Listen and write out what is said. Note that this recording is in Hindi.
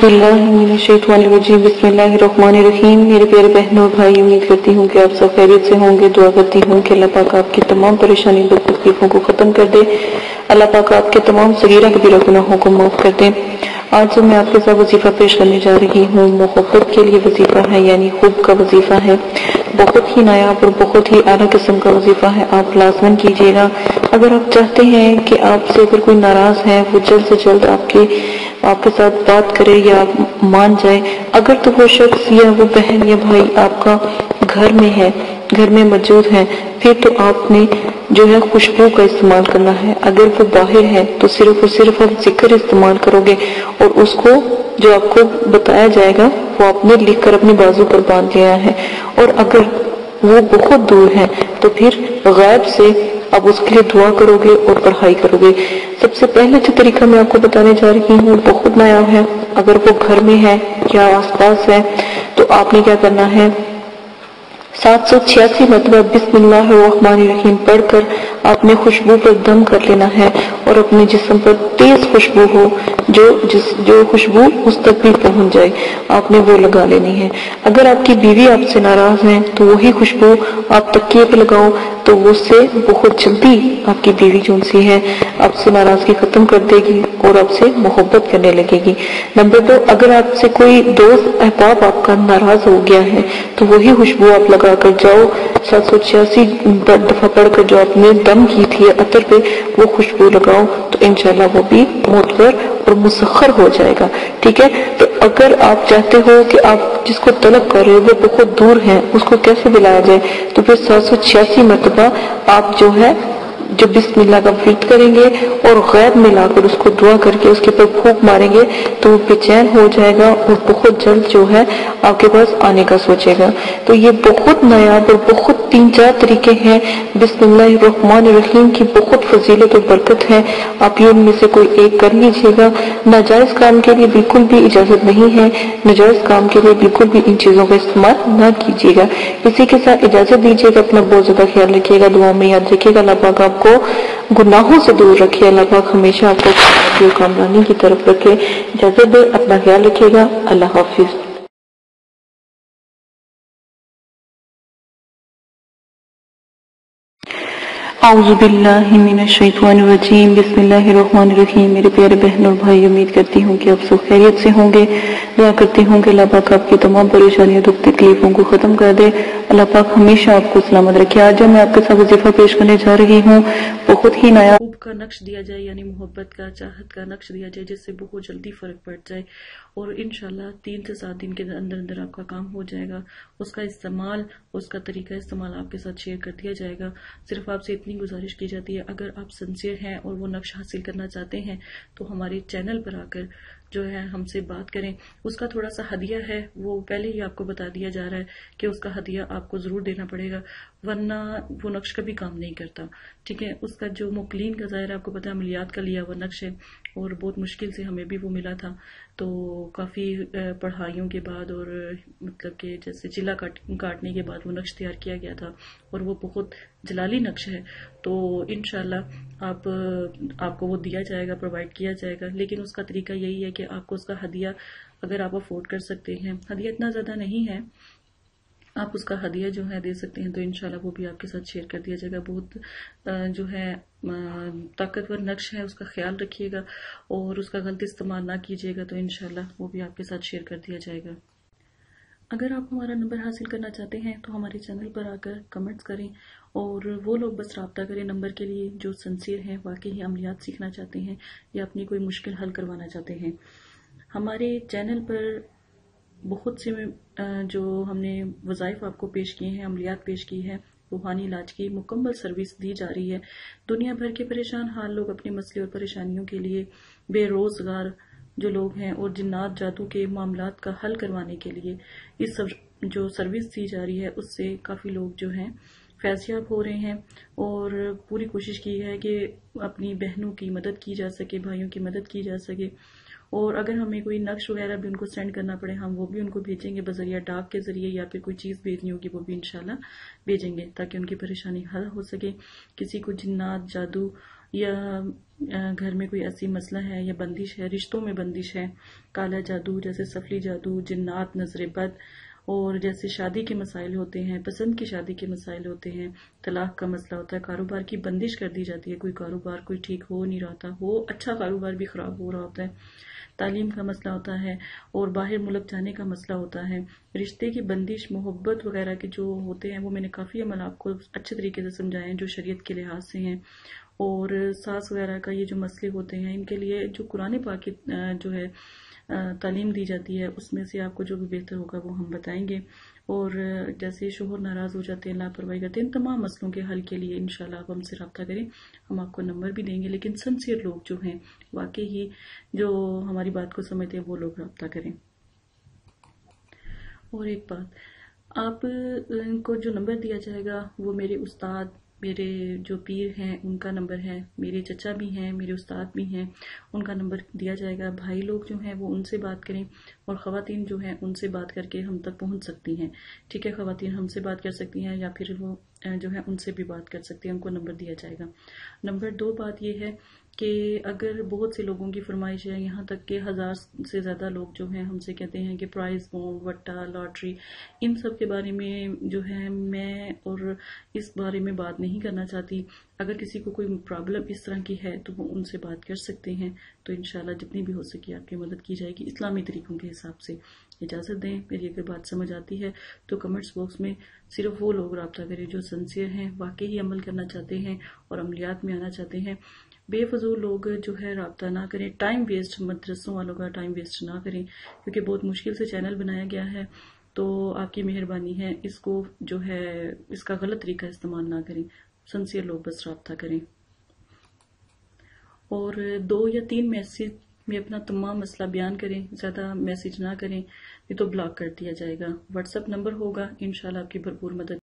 बिस्मिल्लाहिर्रहमानिर्रहीम मेरे प्यारे बहनों भाई उम्मीद करती हूँ कि आप सब खैरियत से होंगे दुआ करती हूँ कि अल्लाह पाक आपकी तमाम परेशानी दुख तकलीफों को ख़त्म कर दे अल्लाह पाक आपके तमाम सगीरा कबीरा गुनाहों को माफ़ कर दे आज जो मैं आपके साथ वजीफा पेश करने जा रही हूँ मोहब्बत के लिए वजीफा है यानी खुद का वजीफा है बहुत ही नायाब और बहुत ही आला किस्म का वजीफा है आप लाजमन कीजिएगा अगर आप चाहते हैं कि आपसे अगर कोई नाराज़ है वो जल्द से जल्द आपके आपके साथ बात करे या मान जाए, अगर तो वो शख्स या वो बहन या भाई आपका घर में है, घर में मौजूद है, फिर तो आपने जो है खुशबू का इस्तेमाल करना है। अगर वो बाहर है तो सिर्फ़ और सिर्फ़ आप ज़िक्र इस्तेमाल करोगे और उसको जो आपको बताया जाएगा, वो आपने लिख कर अपनी बाजू पर बाँध लिया है। और अगर वो बहुत दूर है तो फिर गैब से आप उसके लिए दुआ करोगे और पढ़ाई करोगे। सबसे पहले जो तरीका मैं आपको बताने जा रही हूँ बहुत नया है। अगर वो घर में है या आसपास है तो आपने क्या करना है? सात सौ छियासी मतबा बिस्मिल्लाहिर्रहमानिर्रहीम पढ़कर आपने खुशबू पर दम कर लेना है और अपने जिस्म पर तेज खुशबू हो, जो जिस, जो खुशबू उस तक भी पहुँच जाए, आपने वो लगा लेनी है। अगर आपकी बीवी आपसे नाराज़ है तो वही खुशबू आप तकिए पे लगाओ तो उससे बहुत जल्दी आपकी बीवी जो सी है, आपसे नाराज़गी खत्म कर देगी और आपसे मोहब्बत करने लगेगी। नंबर दो, अगर आपसे कोई दोस्त, अहबाब आपका नाराज़ हो गया है तो वही खुशबू आप लगा कर जाओ, सात सौ छियासी दफ़ा पढ़कर जो आपने दम की थी अतर पे, वो खुशबू लगाओ तो इनशाला वो भी मोतबर और मुसखर हो जाएगा। ठीक है? तो अगर आप चाहते हो कि आप जिसको तलब कर रहे हो, वो बहुत दूर है, उसको कैसे बुलाया जाए? तो फिर सात सौ छियासी मरतबा आप जो है जो बिस्मिल्लाह का फिट करेंगे और गैब मिलाकर उसको दुआ करके उसके ऊपर फूक मारेंगे तो वो बेचैन हो जाएगा और बहुत जल्द जो है आपके पास आने का सोचेगा। तो ये बहुत नया और बहुत तीन चार तरीके हैं। बिस्मिल्लाहिर्रहमानिर्रहीम की बहुत फजीलत और बरकत है। आप ये उनमें से कोई एक कर लीजिएगा। नाजायज काम के लिए बिल्कुल भी इजाज़त नहीं है। नाजायज काम के लिए बिल्कुल भी इन चीज़ों का इस्तेमाल न कीजिएगा। इसी के साथ इजाज़त दीजिएगा, अपना बहुत ज़्यादा ख्याल रखिएगा, दुआ में याद रखिएगा। पाक आपको गुनाहों से दूर रखे। पाक हमेशा आपको कामरानी की तरफ़ रखे। इजाज़त दे, अपना ख्याल रखिएगा। अल्लाह हाफिज। मेरे प्यारे बहन और भाई, उम्मीद करती हूँ कि आप सब खैरियत से होंगे। दुआ करती हूँ कि अल्लाह पाक आपकी तमाम परेशानियों, दुख तकलीफों को ख़त्म कर दे। अल्लाह पाक हमेशा आपको सलामत रखे। आज जब मैं आपके साथ वजीफा पेश करने जा रही हूँ, बहुत ही नया का नक्श दिया जाए, यानी मोहब्बत का, चाहत का नक्श दिया जाए, जिससे बहुत जल्दी फ़र्क पड़ जाए। और इन तीन से सात दिन के अंदर अंदर आपका काम हो जाएगा। उसका इस्तेमाल, उसका तरीका इस्तेमाल आपके साथ शेयर कर दिया जाएगा। सिर्फ़ आपसे इतनी गुजारिश की जाती है, अगर आप सिंसियर हैं और वो नक्श हासिल करना चाहते हैं तो हमारे चैनल पर आकर जो है हमसे बात करें, उसका थोड़ा सा हदिया है, वो पहले ही आपको बता दिया जा रहा है कि उसका हदिया आपको ज़रूर देना पड़ेगा, वरना वो नक्श कभी काम नहीं करता। ठीक है, उसका जो मुकलीन का ज़ाहिर आपको पता है, अमलियात का लिया हुआ नक्श है, और बहुत मुश्किल से हमें भी वो मिला था। तो काफ़ी पढ़ाइयों के बाद और मतलब कि जैसे चिल्ला काट, काटने के बाद वो नक्श तैयार किया गया था, और वो बहुत जलाली नक्श है। तो इनशाला आप, आपको वो दिया जाएगा, प्रोवाइड किया जाएगा, लेकिन उसका तरीका यही है कि आपको उसका हदिया अगर आप अफोर्ड कर सकते हैं। हदिया इतना ज़्यादा नहीं है। आप उसका हदिया जो है दे सकते हैं तो इनशाला वो भी आपके साथ शेयर कर दिया जाएगा। बहुत जो है ताकतवर नक्श है, उसका ख्याल रखिएगा और उसका गलत इस्तेमाल ना कीजिएगा तो इनशाला वो भी आपके साथ शेयर कर दिया जाएगा। अगर आप हमारा नंबर हासिल करना चाहते हैं तो हमारे चैनल पर आकर कमेंट्स करें और वो लोग बस रबता करें नंबर के लिए जो सनसीर हैं, वाकई ही अमलियात सीखना चाहते हैं या अपनी कोई मुश्किल हल करवाना चाहते हैं। हमारे चैनल पर बहुत से जो हमने वज़ाइफ आपको पेश किए हैं, अमलियात पेश की है, रूहानी इलाज की मुकम्मल सर्विस दी जा रही है। दुनिया भर के परेशान हाल लोग अपने मसले और परेशानियों के लिए बेरोजगार जो लोग हैं और जिन्नात जादू के मामला का हल करवाने के लिए इस सब जो सर्विस दी जा रही है, उससे काफ़ी लोग जो हैं फैजियाब हो रहे हैं और पूरी कोशिश की है कि अपनी बहनों की मदद की जा सके, भाइयों की मदद की जा सके। और अगर हमें कोई नक्श वगैरह भी उनको सेंड करना पड़े, हम वो भी उनको भेजेंगे बजरिया डाक के ज़रिए या फिर कोई चीज़ भेजनी होगी, वो भी इनशाला भेजेंगे ताकि उनकी परेशानी हल हो सके। किसी को जिन्नात जादू या घर में कोई ऐसी मसला है या बंदिश है, रिश्तों में बंदिश है, काला जादू जैसे सफली जादू, जिन्नात नज़र बद और जैसे शादी के मसाइल होते हैं, पसंद की शादी के मसाइल होते हैं, तलाक का मसला होता है, कारोबार की बंदिश कर दी जाती है, कोई कारोबार, कोई ठीक हो नहीं रहा था, हो अच्छा कारोबार भी खराब हो रहा होता है, तालीम का मसला होता है, और बाहर मुल्क जाने का मसला होता है, रिश्ते की बंदिश, मोहब्बत वगैरह के जो होते हैं, वो मैंने काफ़ी अमल आपको अच्छे तरीके से समझाए जो शरीयत के लिहाज से हैं और सास वगैरह का ये जो मसले होते हैं, इनके लिए जो कुरान पाक जो है तालीम दी जाती है, उसमें से आपको जो भी बेहतर होगा वो हम बताएँगे। और जैसे शोहर नाराज़ हो जाते हैं, लापरवाही करते हैं, इन तमाम मसलों के हल के लिए इंशाल्लाह आप हमसे रब्ता करें। हम आपको नंबर भी देंगे, लेकिन सनसियर लोग जो हैं, वाकई ही जो हमारी बात को समझते हैं, वो लोग रब्ता करें। और एक बात, आप को जो नंबर दिया जाएगा, वो मेरे उस्ताद मेरे जो पीर हैं, उनका नंबर है। मेरे चचा भी हैं, मेरे उस्ताद भी हैं। उनका नंबर दिया जाएगा। भाई लोग जो हैं, वो उनसे बात करें और ख़वान जो हैं, उनसे बात करके हम तक पहुँच सकती हैं। ठीक है ख़वान हमसे बात कर सकती हैं या फिर वो जो है, उनसे भी बात कर सकती हैं। उनको नंबर दिया जाएगा। नंबर दो बात यह है कि अगर बहुत से लोगों की फरमाइश है, यहाँ तक कि हज़ार से ज़्यादा लोग जो हैं, हमसे कहते हैं कि प्राइज बॉम्ब वट्टा लॉटरी इन सब के बारे में जो है, मैं और इस बारे में बात नहीं करना चाहती। अगर किसी को कोई प्रॉब्लम इस तरह की है तो वो उनसे बात कर सकते हैं। तो इनशाला जितनी भी हो सके आपकी मदद की जाएगी इस्लामी तरीकों के हिसाब से। इजाज़त दें, मेरी अगर बात समझ आती है तो कमेंट्स बॉक्स में सिर्फ़ वो लोग रबता करें जो सनसियर हैं, वाकई ही अमल करना चाहते हैं और अमलियात में आना चाहते हैं। बेफजूल लोग जो है रबता ना करें टाइम वेस्ट मदरसों वालों का टाइम वेस्ट ना करें, क्योंकि बहुत मुश्किल से चैनल बनाया गया है तो आपकी मेहरबानी है, इसको जो है, इसका गलत तरीका इस्तेमाल ना करें। सनसियर लोग बस रबता करें। और दो या तीन मैसेज में अपना तमाम मसला बयान करें, ज़्यादा मैसेज ना करें, नहीं तो ब्लॉक कर दिया जाएगा। व्हाट्सअप नंबर होगा इनशाला आपकी भरपूर मदद